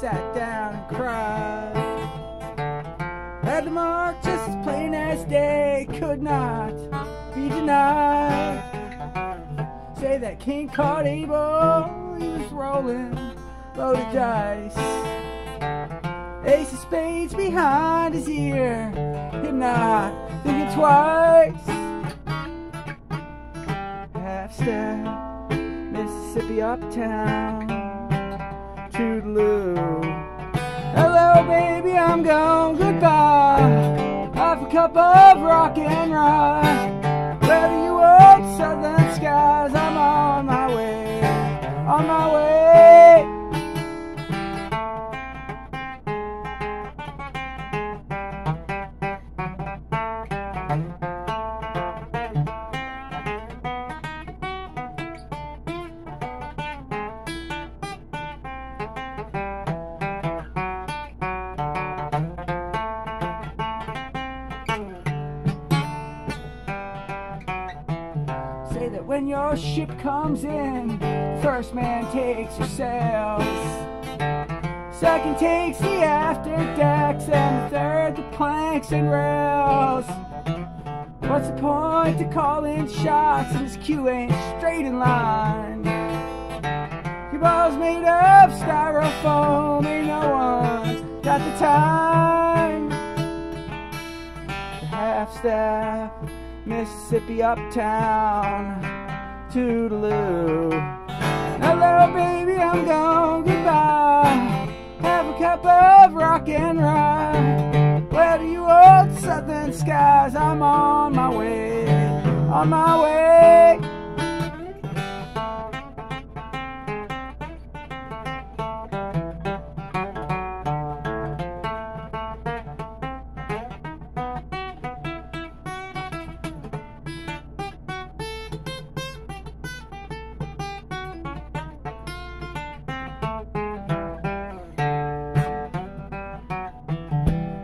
sat down and cried. Had the mark just as plain as day could not be denied. Say that king caught Abel, he was rolling loaded dice. Ace of spades behind his ear, did not think it twice. Half step, Mississippi uptown, toodaloo. Hello, baby, I'm gone, goodbye. Half a cup of rock and. Where do you want southern skies? I'm on my way, on my way. When your ship comes in, first man takes your sails. Second takes the after decks, and third the planks and rails. What's the point to calling shots if this queue ain't straight in line? Your ball's made of styrofoam, ain't no one's got the time. The half step, Mississippi uptown, toodaloo. Hello, baby, I'm gone, goodbye. Have a cup of rock and rye. Where do you old southern skies? I'm on my way, on my way.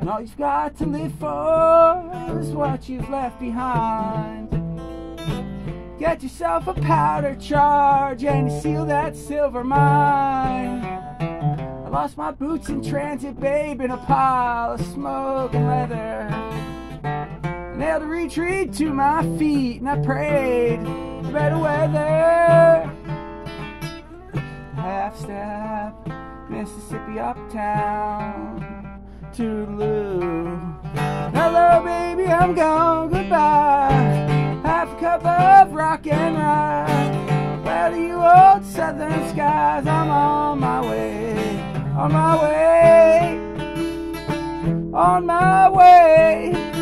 And all you've got to live for is what you've left behind. Get yourself a powder charge and seal that silver mine. I lost my boots in transit, babe, in a pile of smoke and leather. Nailed a retreat to my feet and I prayed for better weather. Half step, Mississippi uptown, toodaloo. Hello, baby, I'm gone, goodbye. Half a cup of rock and. Where do you old southern skies? I'm on my way, on my way, on my way.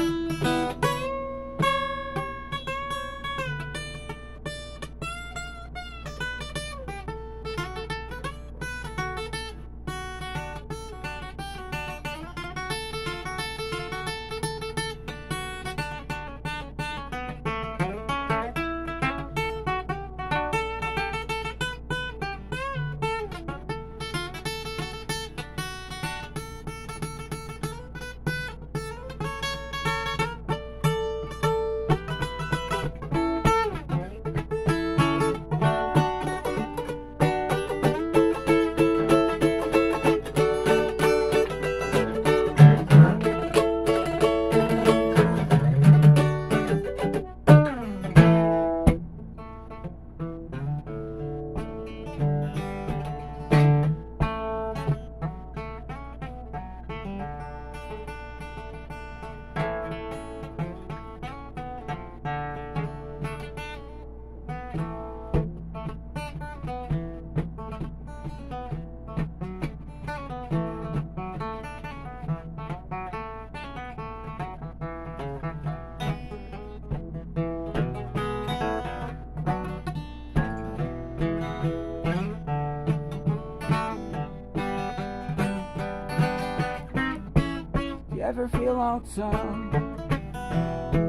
Ever feel lonesome,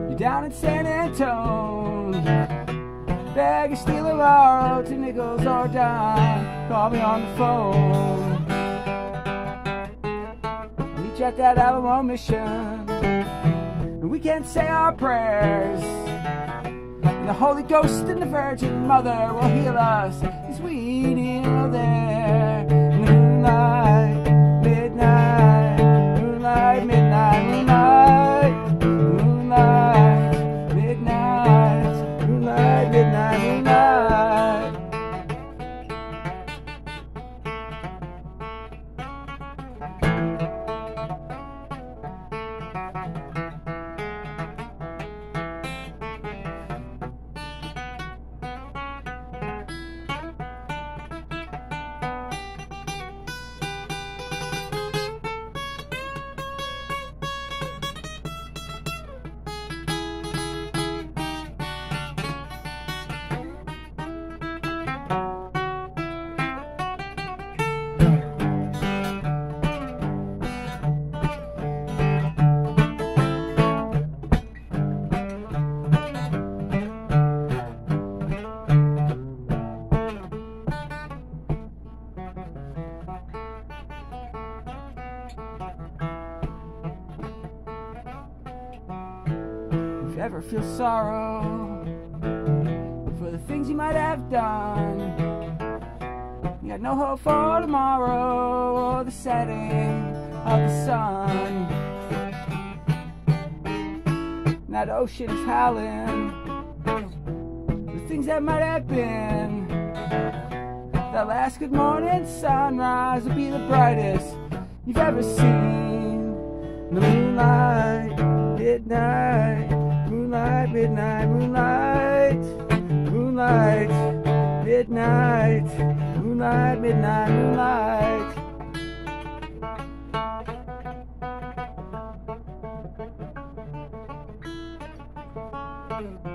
you're down in San Antone. Bag of steal or borrow, two nickels or a dime. Call me on the phone. Meet you at that Alamo mission. And we can't say our prayers. And the Holy Ghost and the Virgin Mother will heal us as we kneel there feel sorrow for the things you might have done, you got no hope for tomorrow or the setting of the sun. And that ocean is howling the things that might have been. That last good morning sunrise will be the brightest you've ever seen. The moonlight, midnight, midnight moonlight, moonlight, midnight, moonlight, midnight, moonlight. moonlight.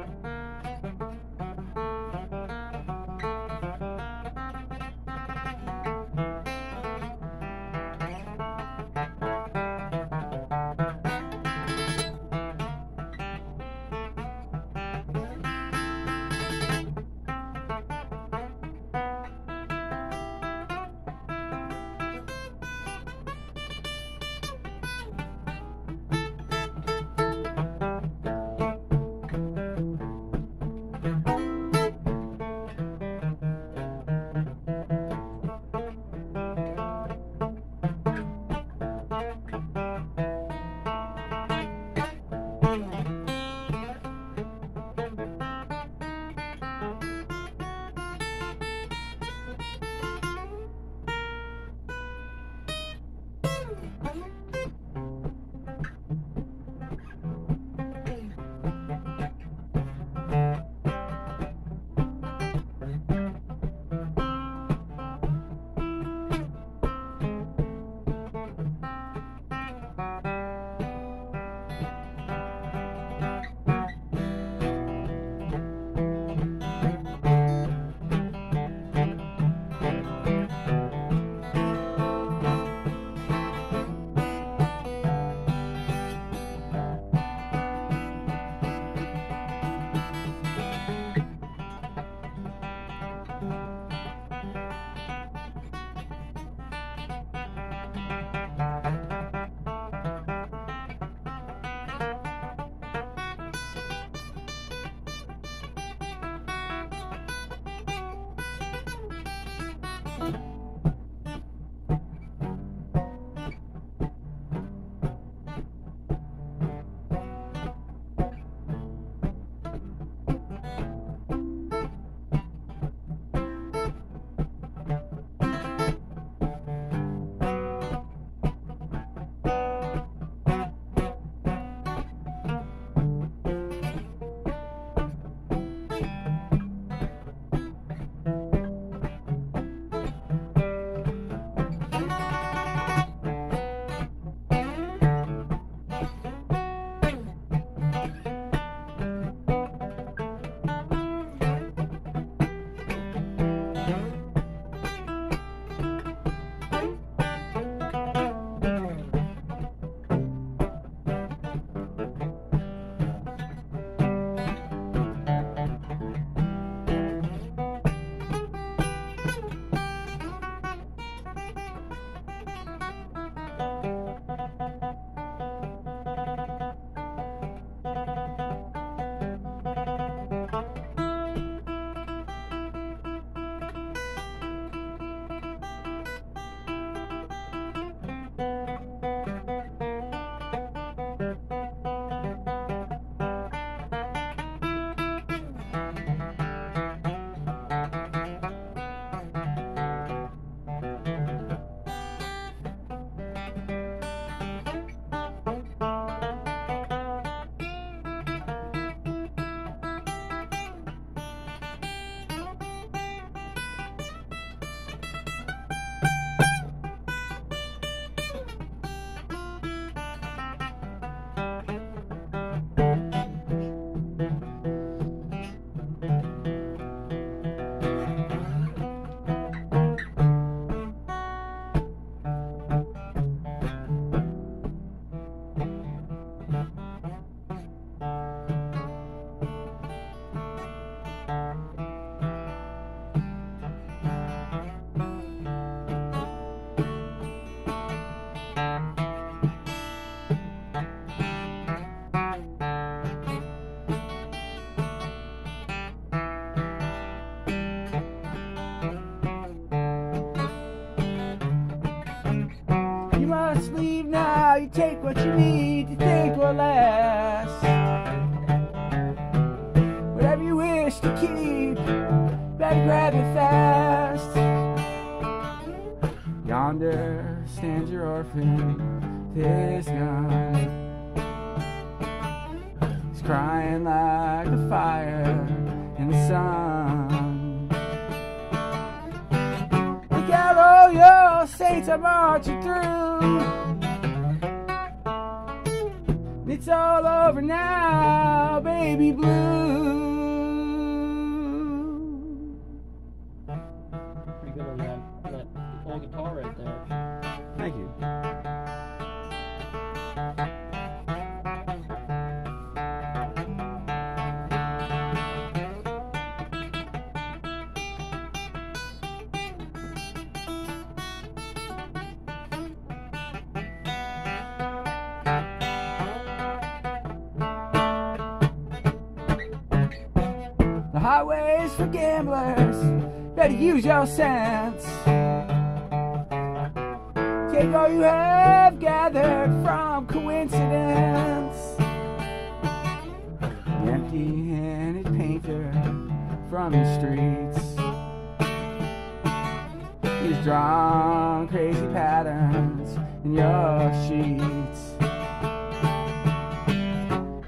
Take what you need to think will last. Whatever you wish to keep, better grab it fast. Yonder stands your orphan, his gun. He's crying like a fire in the sun. Look out, all your saints are marching through. It's all over now, baby blue. Highway's for gamblers. Better use your sense. Take all you have gathered from coincidence. The empty handed painter from the streets. He's drawn crazy patterns in your sheets.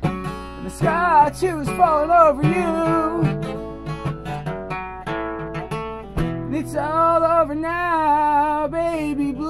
And the sky too is falling over you. It's all over now, baby blue.